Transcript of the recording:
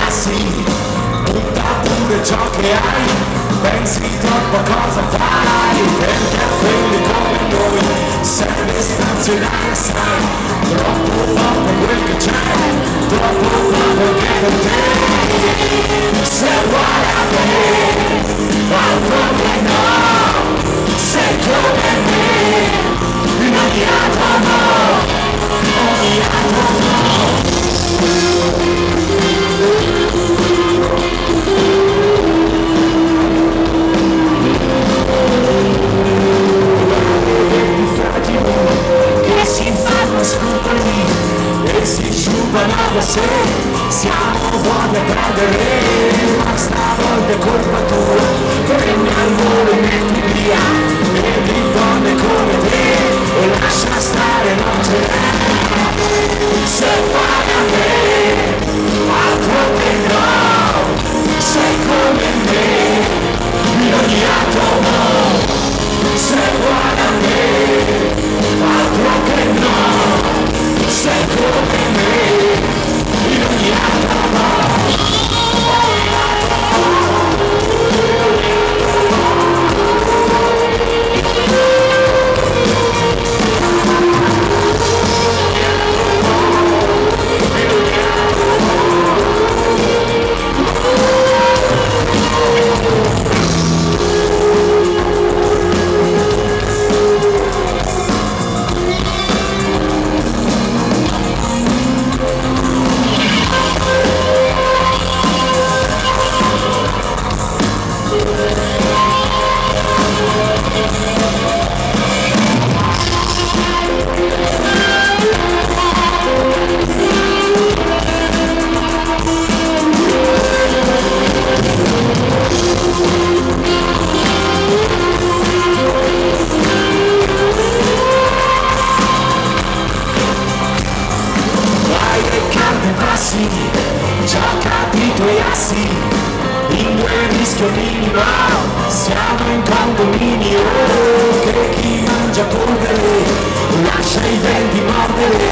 ragazzi, butta pure ciò che hai, pensi troppo a cosa fai, perché quelli come noi, sempre stazionare sai, troppo fa per quel che c'è, troppo fa perché per te, se uguale a me, você se a alma é pra derrer, mas na banda corpo tua. ragazzi, lingue rischio minima, siamo in condominio, che chi mangia polvere lascia i denti mordere.